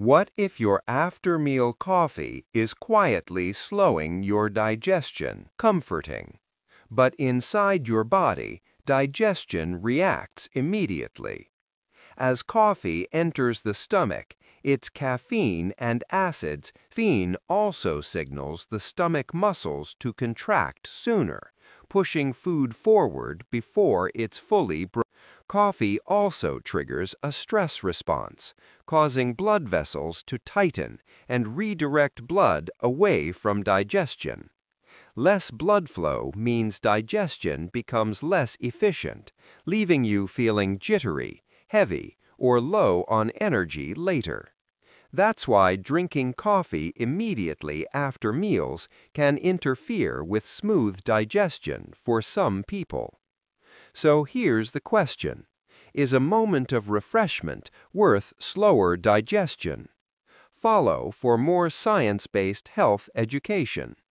What if your after-meal coffee is quietly slowing your digestion, comforting? But inside your body, digestion reacts immediately. As coffee enters the stomach, its caffeine and acids caffeine also signals the stomach muscles to contract sooner, pushing food forward before it's fully broken. Coffee also triggers a stress response, causing blood vessels to tighten and redirect blood away from digestion. Less blood flow means digestion becomes less efficient, leaving you feeling jittery, heavy, or low on energy later. That's why drinking coffee immediately after meals can interfere with smooth digestion for some people. So here's the question. Is a moment of refreshment worth slower digestion? Follow for more science-based health education.